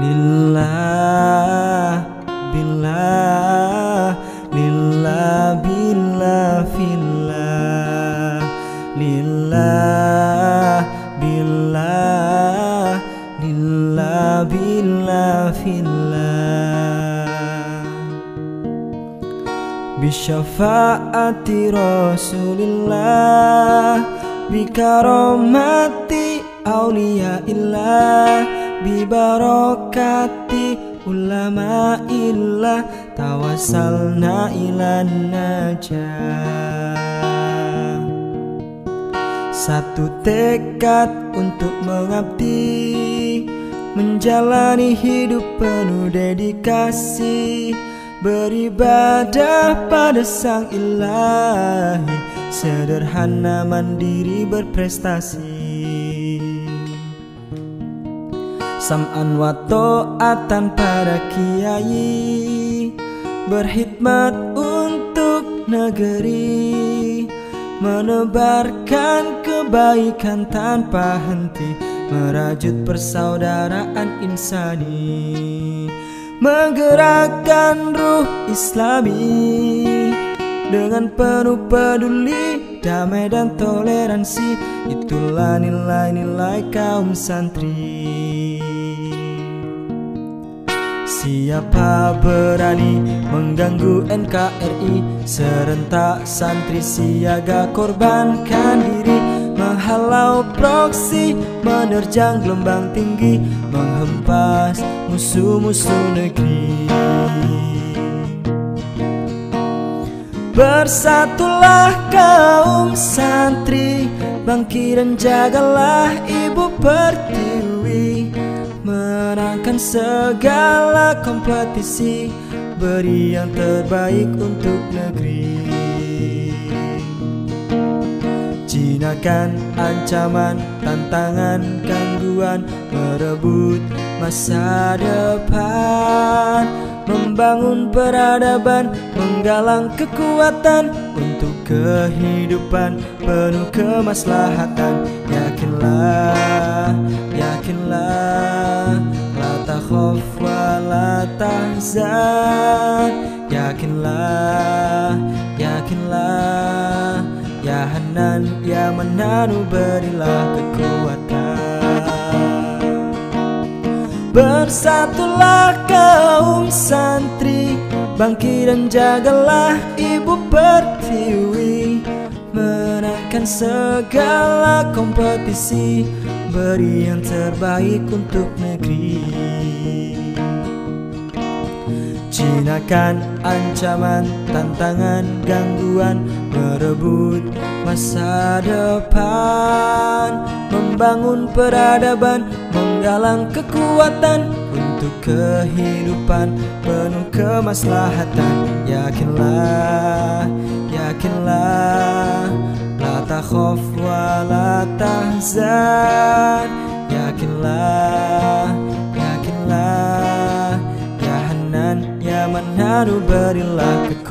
lillah billah lillah billah fillah. Lillah billah lillah billah fillah. Bisyafaati rasulillah bikaromati awliya illah. Bibarokati ulama illah Tawasalna ilan najah. Satu tekad untuk mengabdi Menjalani hidup penuh dedikasi Beribadah pada sang ilahi. Sederhana mandiri berprestasi Sam'an wa ta'atan pada kiai Berkhidmat untuk negeri Menebarkan kebaikan tanpa henti Merajut persaudaraan insani Menggerakkan ruh islami Dengan penuh peduli Damai dan toleransi Itulah nilai-nilai kaum santri Siapa berani mengganggu NKRI Serentak santri siaga korbankan diri. Menghalau proksi Menerjang gelombang tinggi. Menghempas musuh-musuh negeri. Bersatulah kaum santri. Bangkit jagalah ibu pertiwi Menangkan segala kompetisi Beri yang terbaik untuk negeri. Jinakan ancaman, tantangan, gangguan Merebut masa depan. Membangun peradaban, menggalang kekuatan Untuk kehidupan penuh kemaslahatan. Yakinlah, yakinlah La takhaf wa la tahzan Yakinlah, yakinlah Ya Hanan, Ya Mananu berilah kekuatan. Bersatulah kaum santri Bangkit dan jagalah ibu pertiwi. Menangkan segala kompetisi Beri yang terbaik untuk negeri Jinakan ancaman, tantangan, gangguan Merebut masa depan. Membangun peradaban, menggalang kekuatan Untuk kehidupan penuh kemaslahatan. Yakinlah, yakinlah La takhaf wa la tahzan. Yakinlah, yakinlah Ya Hanan,